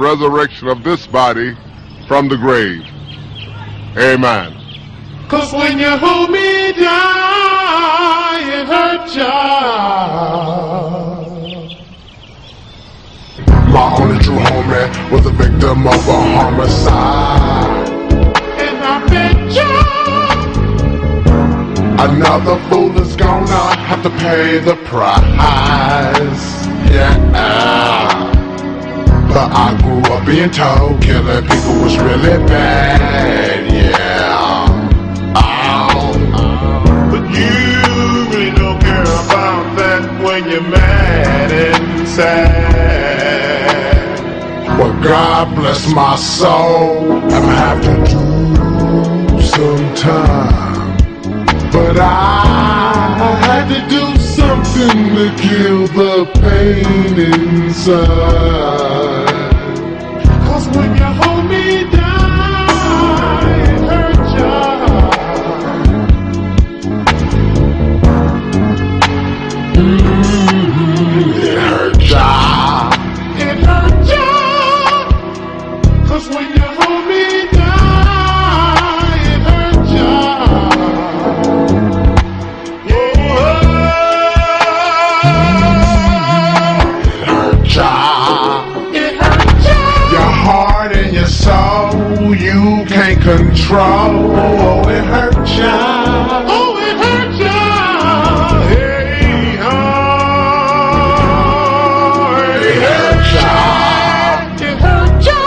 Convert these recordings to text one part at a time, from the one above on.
resurrection of this body from the grave. Amen. Cause when you hold me down, it hurts ya. My only true homie was a victim of a homicide. And I bet ya. Another fool is gonna have to pay the price. Being told killing people was really bad. Yeah. Oh. But you really don't care about that when you're mad and sad. Well, God bless my soul. I'ma have to do some time. But I had to do something to kill the pain inside. Control. Oh, it hurt ya. Oh, it hurts ya. Hey, oh, It hurt ya. It hurts ya.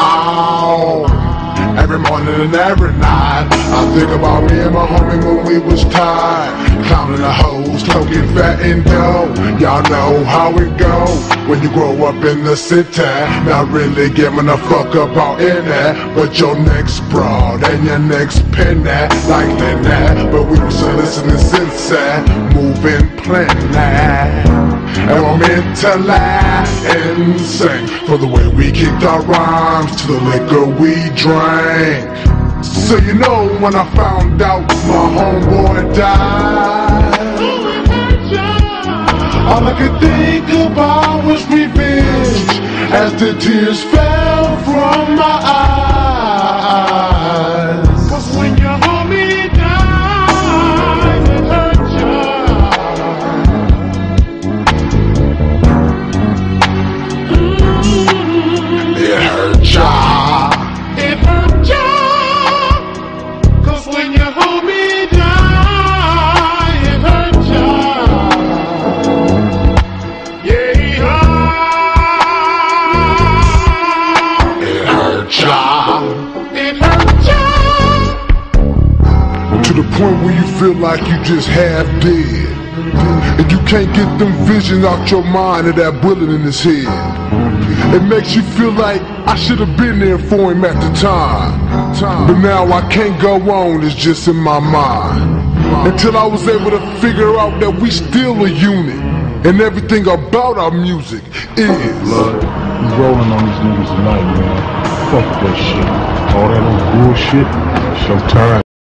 Oh, every morning and every night, I think about me and my homie when we was tired. Clowning the hoes, token fat and dough. Y'all know how it go when you grow up in the city. Not really giving a fuck about any, eh? but your next broad and your next penny. Eh? Like that, eh? but we was listening since moving planet. And we're meant to laugh and sing For the way we kicked our rhymes To the liquor we drank So you know when I found out my homeboy died. All I could think about was revenge As the tears fell from my eyes ya. To the point where you feel like you just half dead. And you can't get them visions out your mind of that bullet in his head. It makes you feel like I should have been there for him at the time. But now I can't go on, it's just in my mind. Until I was able to figure out that we still a unit. And everything about our music is. Blood, rolling on these niggas tonight, man. Fuck that shit. All that old bullshit. Showtime.